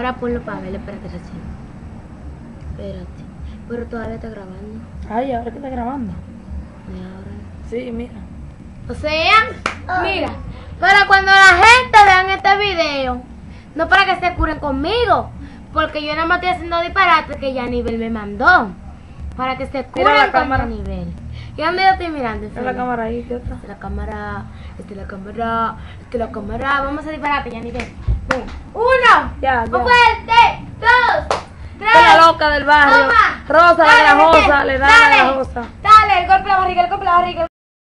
Ahora ponlo para ver, espérate recién. Espérate. Pero todavía está grabando. Ay, ahora que está grabando. Y ahora. Sí, mira. O sea, mira, para cuando la gente vean este video, no para que se curen conmigo, porque yo nada más estoy haciendo disparates que Yanivel me mandó. Para que se curen la con cámara. Yanivel. ¿Y dónde yo estoy mirando? Mira la cámara ahí, ¿qué otra? Esta es la cámara, esta es la cámara, esta es la cámara. Vamos a disparate, Yanivel. Ven. Uno, Ya, ya. fuerte, dos, tres. La loca del barrio. Toma. Rosa, la Dale, grajosa, Miguel, le da la grajosa. Dale, el golpe la barriga, el golpe la barriga.